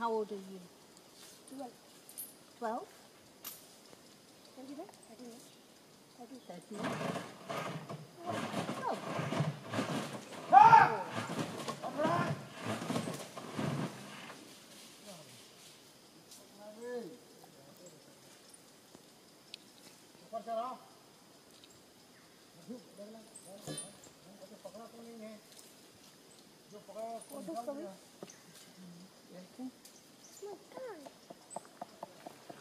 how old are you? Twelve. 12? Twenty nine? Thirty nine? Thirty. 13? Oh, ऊपर चढ़ाओ पकड़ा तो नहीं है जो पकड़ा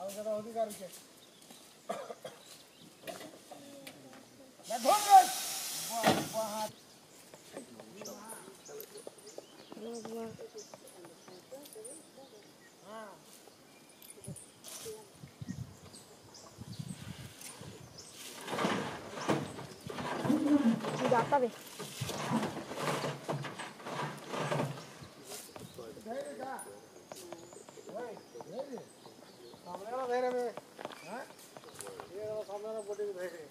আলগাদা অধিকার উইকেট जाता वे Ready? సమయాల ధైర్యమే సమయాల పోటీకి ధైర్యం